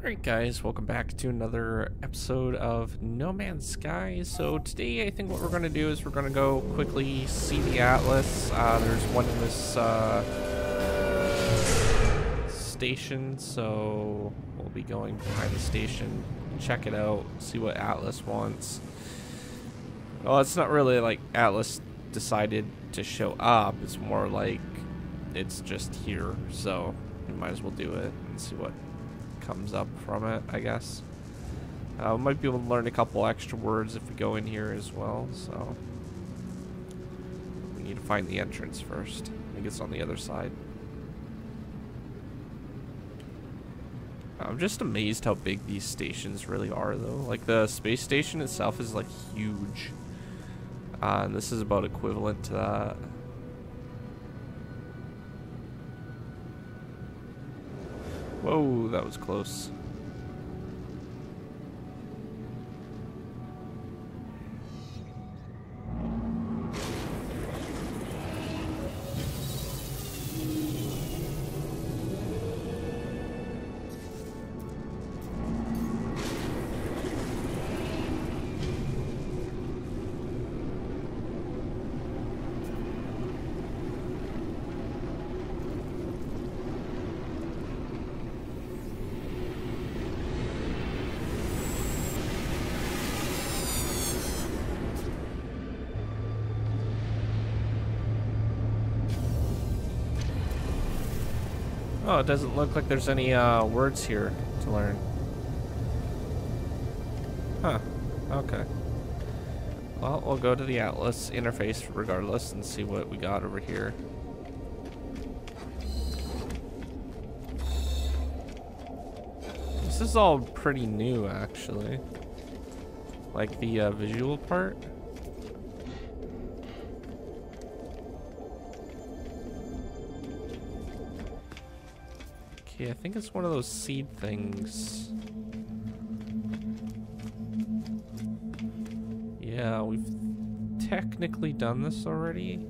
Alright guys, welcome back to another episode of No Man's Sky. So today I think what we're going to do is we're going to go quickly see the Atlas. Uh, there's one in this uh, station, so we'll be going behind the station, check it out, see what Atlas wants. Well, it's not really like Atlas decided to show up, it's more like it's just here, so we might as well do it and see what comes up from it, I guess. Uh, we might be able to learn a couple extra words if we go in here as well, so... We need to find the entrance first. I think it's on the other side. I'm just amazed how big these stations really are, though. Like, the space station itself is, like, huge. Uh, and this is about equivalent to that. Whoa, that was close. Oh, it doesn't look like there's any uh, words here to learn. Huh. Okay. Well, we'll go to the Atlas interface regardless and see what we got over here. This is all pretty new, actually. Like the uh, visual part. Okay, I think it's one of those seed things. Yeah, we've technically done this already.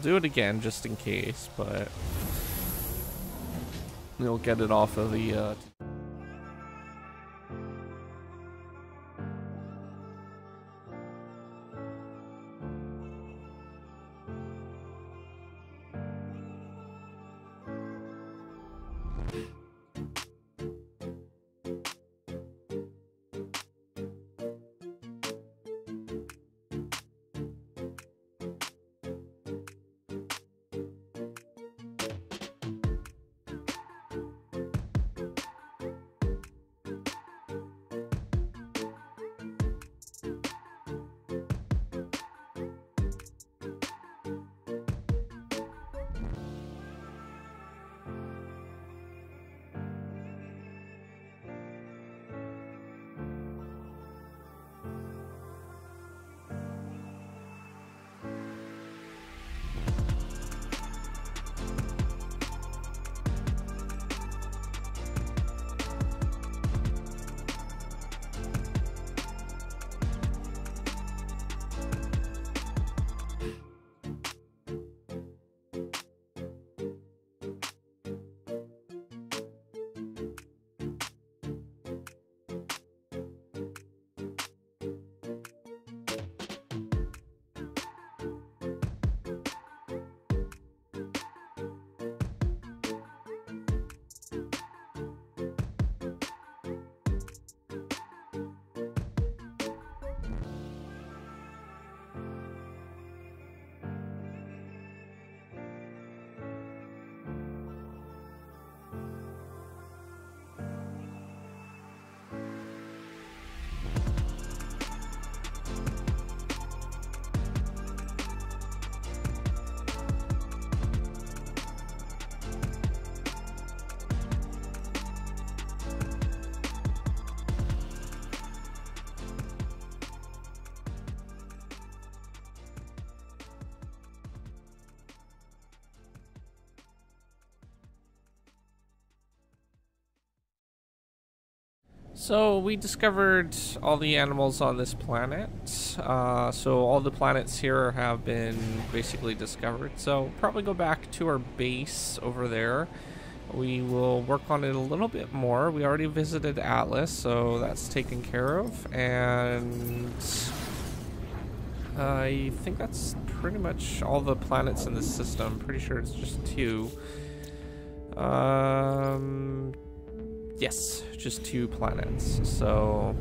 I'll do it again just in case, but we'll get it off of the uh, So we discovered all the animals on this planet. Uh, so all the planets here have been basically discovered. So probably go back to our base over there. We will work on it a little bit more. We already visited Atlas, so that's taken care of. And I think that's pretty much all the planets in this system. Pretty sure it's just two. Um, yes, just two planets. So,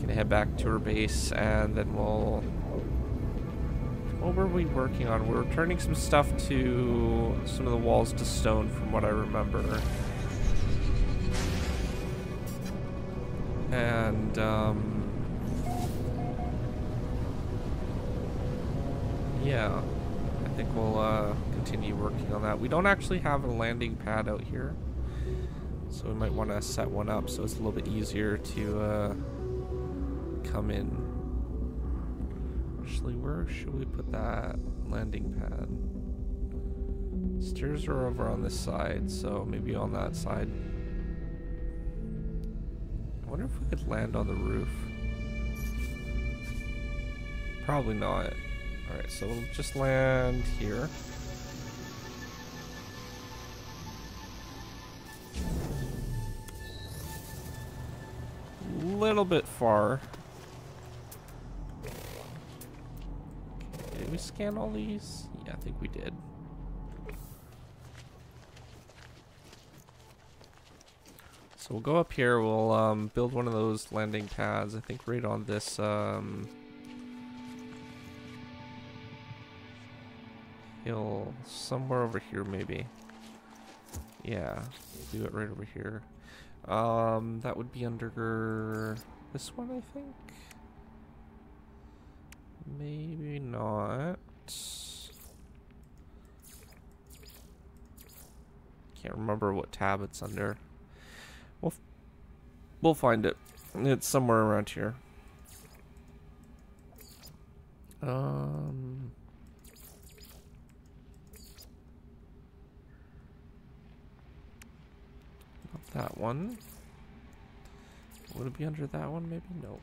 gonna head back to our base, and then we'll. What were we working on? We are turning some stuff to some of the walls to stone, from what I remember. And um, yeah, I think we'll uh, continue working on that. We don't actually have a landing pad out here. So we might want to set one up so it's a little bit easier to uh, come in. Actually, where should we put that landing pad? Stairs are over on this side, so maybe on that side. I wonder if we could land on the roof. Probably not. Alright, so we'll just land here. Little bit far. Did we scan all these? Yeah, I think we did. So we'll go up here, we'll um, build one of those landing pads, I think right on this um, hill somewhere over here maybe. Yeah, do it right over here. Um, that would be under this one, I think. Maybe not. Can't remember what tab it's under. We'll we'll find it. It's somewhere around here. Um. That one. Would it be under that one? Maybe? Nope.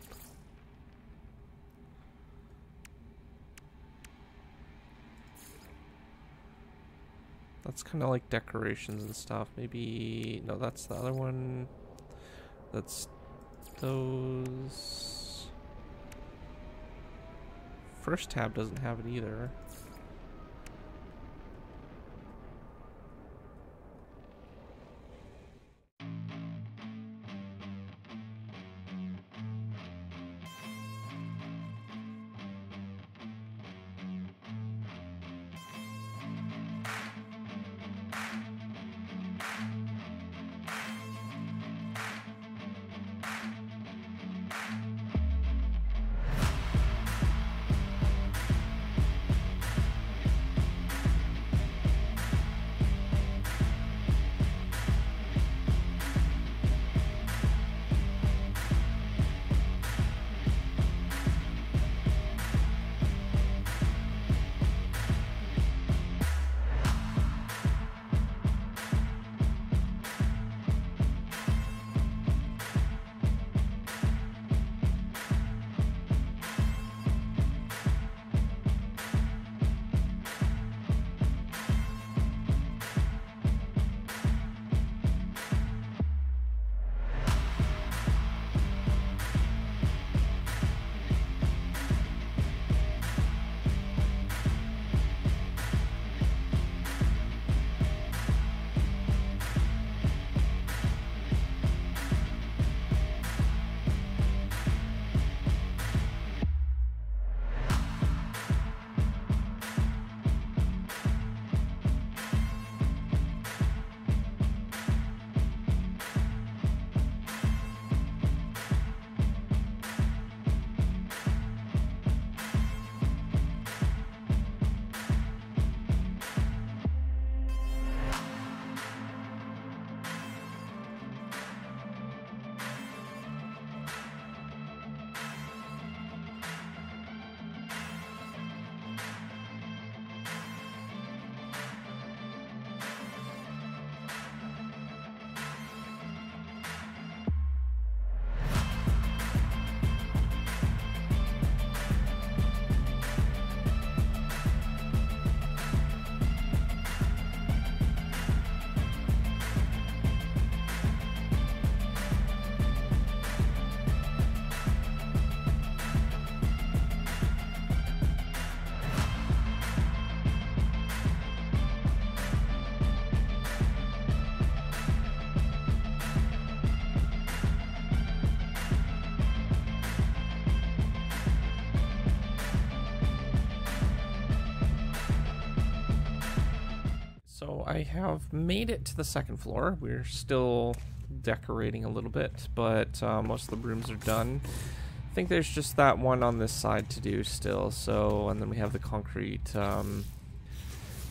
That's kind of like decorations and stuff. Maybe... No, that's the other one. That's those... First tab doesn't have it either. I have made it to the second floor. We're still decorating a little bit, but uh, most of the rooms are done. I think there's just that one on this side to do still. So, and then we have the concrete um,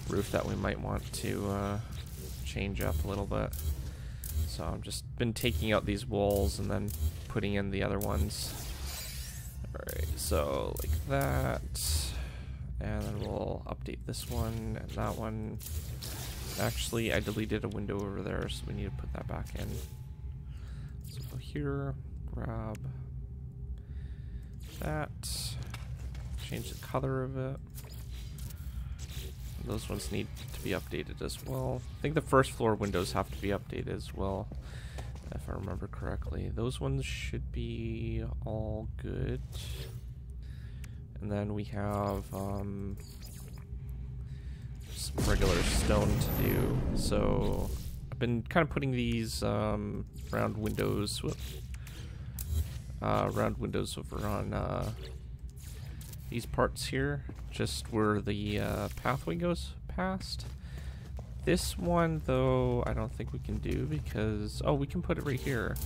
roof that we might want to uh, change up a little bit. So I've just been taking out these walls and then putting in the other ones. Alright, so like that. And then we'll update this one and that one. Actually, I deleted a window over there, so we need to put that back in. So go here, grab that, change the color of it. Those ones need to be updated as well. I think the first floor windows have to be updated as well, if I remember correctly. Those ones should be all good. And then we have um, regular stone to do. So I've been kind of putting these um, round windows, whoop, uh, round windows over on uh, these parts here, just where the uh, pathway goes past. This one, though, I don't think we can do because... Oh, we can put it right here.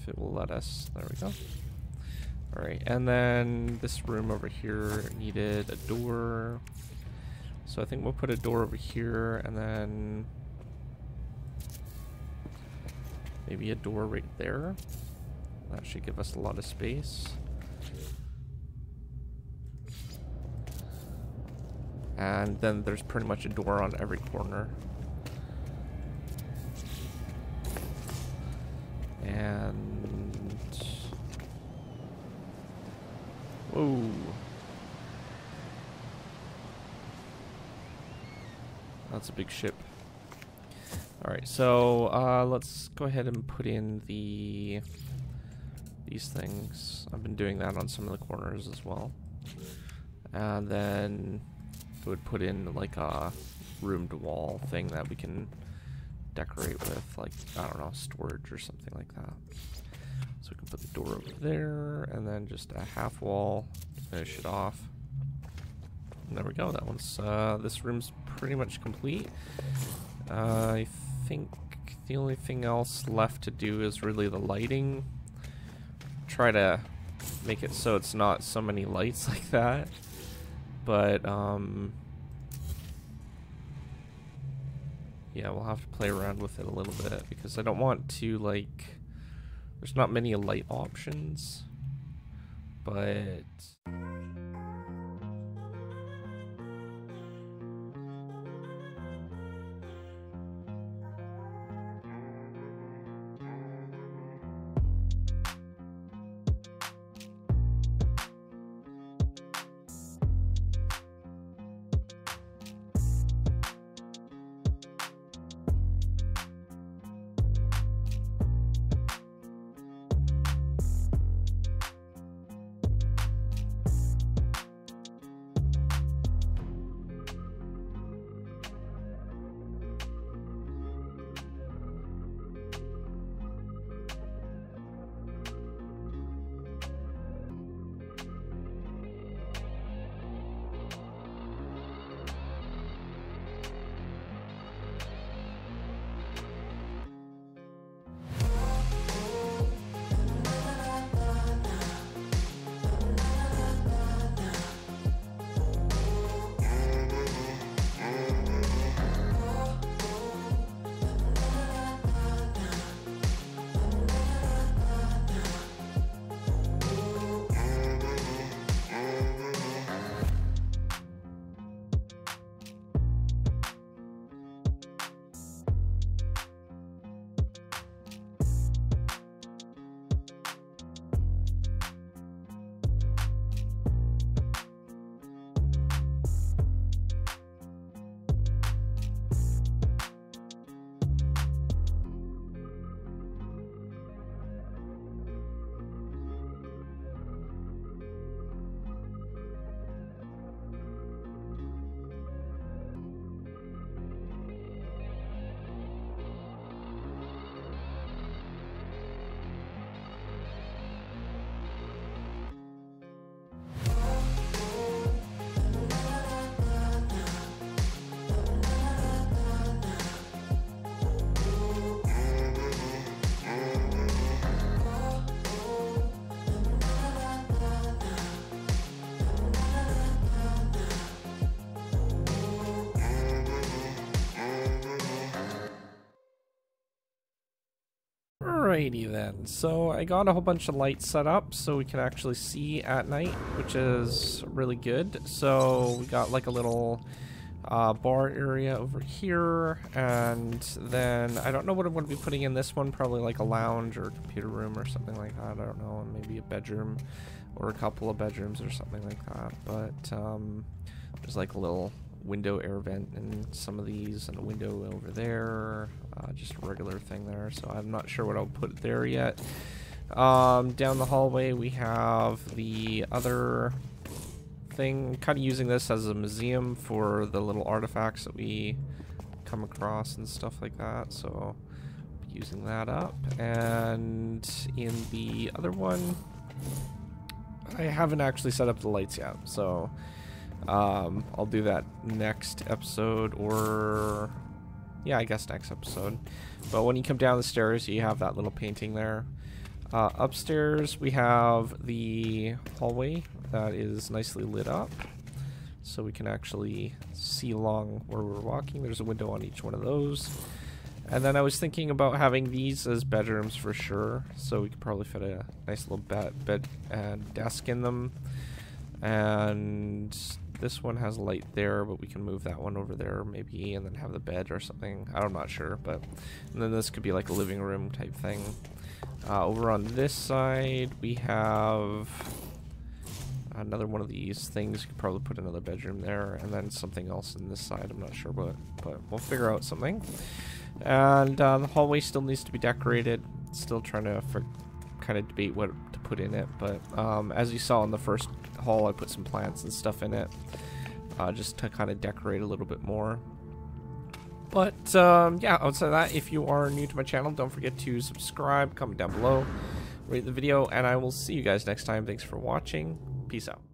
If it will let us. There we go. Alright, and then this room over here needed a door. So I think we'll put a door over here and then... Maybe a door right there. That should give us a lot of space. And then there's pretty much a door on every corner. And... Whoa. That's a big ship. Alright, so uh, let's go ahead and put in the these things. I've been doing that on some of the corners as well. And then it would put in like a roomed wall thing that we can decorate with, like, I don't know, storage or something like that. So we can put the door over there, and then just a half wall to finish it off. And there we go, that one's, uh, this room's pretty much complete. Uh, I think the only thing else left to do is really the lighting. Try to make it so it's not so many lights like that. But, um, yeah, we'll have to play around with it a little bit because I don't want to, like, there's not many light options, but Alrighty then, so I got a whole bunch of lights set up so we can actually see at night, which is really good. So we got like a little uh, bar area over here, and then I don't know what I'm going to be putting in this one, probably like a lounge or a computer room or something like that, I don't know, maybe a bedroom or a couple of bedrooms or something like that, but um, there's like a little window air vent in some of these and a window over there uh, just a regular thing there so I'm not sure what I'll put there yet. Um, down the hallway we have the other thing kind of using this as a museum for the little artifacts that we come across and stuff like that so using that up. And in the other one I haven't actually set up the lights yet so um, I'll do that next episode or yeah, I guess next episode. But when you come down the stairs, you have that little painting there. Uh, upstairs, we have the hallway that is nicely lit up. So we can actually see along where we're walking. There's a window on each one of those. And then I was thinking about having these as bedrooms for sure. So we could probably fit a nice little bed, bed and desk in them. And this one has light there, but we can move that one over there maybe and then have the bed or something. I'm not sure, but then this could be like a living room type thing. Uh, over on this side, we have another one of these things. You could probably put another bedroom there and then something else in this side. I'm not sure what, but we'll figure out something. And uh, the hallway still needs to be decorated. Still trying to kind of debate what to put in it, but um, as you saw in the first hall, I put some plants and stuff in it, uh, just to kind of decorate a little bit more. But um, yeah, outside of that, if you are new to my channel, don't forget to subscribe, comment down below, rate the video, and I will see you guys next time. Thanks for watching. Peace out.